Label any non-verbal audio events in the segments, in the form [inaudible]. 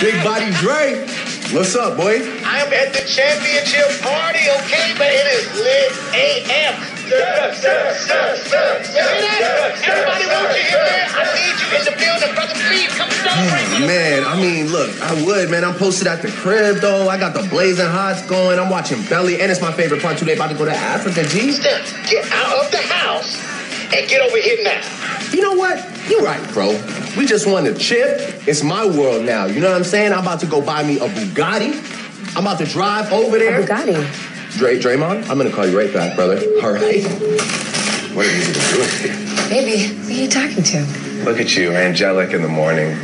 Big body Dre. What's up, boy? I'm at the championship party, okay, but it is lit AM. Everybody wants you here. I need you in the building, brother. Please come celebrate. Oh, man, I mean, look, I would, man. I'm posted at the crib, though. I got the blazing hots going. I'm watching Belly, and it's my favorite part today. About to go to Africa, G. Get out of the house and get over here now. You know what? You're right, bro. We just won a chip. It's my world now. You know what I'm saying? I'm about to go buy me a Bugatti. I'm about to drive over there. A Bugatti. Dre, Draymond, I'm gonna call you right back, brother. All right. What are you even doing? Baby, who are you talking to? Look at you, angelic in the morning.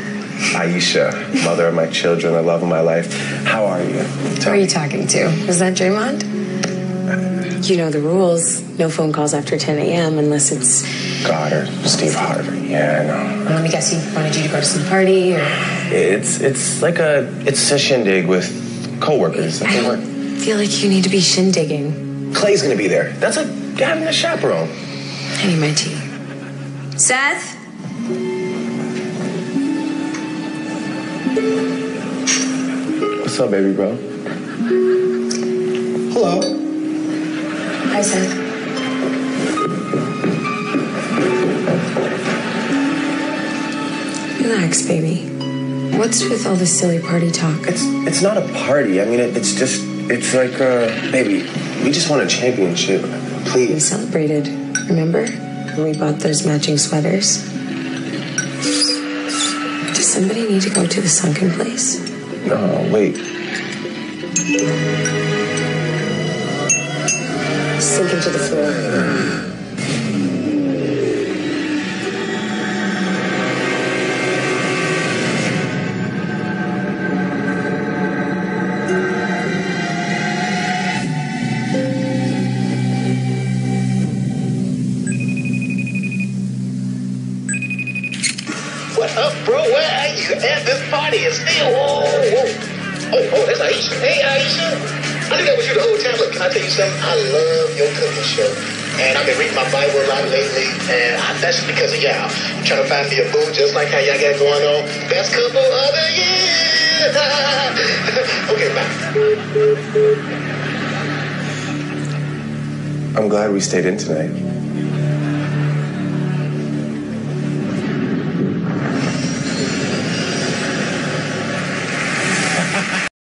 Ayesha, mother of my children, the love of my life. How are you? Who are you talking to? Is that Draymond? You know the rules. No phone calls after 10 a.m. unless it's. Goddard, Steve Harvey. Yeah, I know. Well, let me guess, he wanted you to go to some party or. It's it's like a it's a shindig with coworkers. I don't feel like you need to be shindigging. Klay's gonna be there. That's like having a chaperone. I need my tea. Seth? What's up, baby bro? Hello. Hi, Seth. Relax, baby. What's with all this silly party talk? It's it's not a party. I mean, it, it's just it's like uh, baby, we just won a championship. Please. We Please. celebrated, remember? When we bought those matching sweaters. Does somebody need to go to the sunken place? No, wait. Sink into the floor. What up, bro? Where are you at? This party is still. Oh, oh, that's Ayesha. Hey, Ayesha. I think that was you the whole time. Look, can I tell you something? I love your cooking show. And I've been reading my Bible a lot lately, and I, that's because of y'all. I'm trying to find me a boo just like how y'all got going on. Best couple of the year. [laughs] okay, bye. I'm glad we stayed in tonight.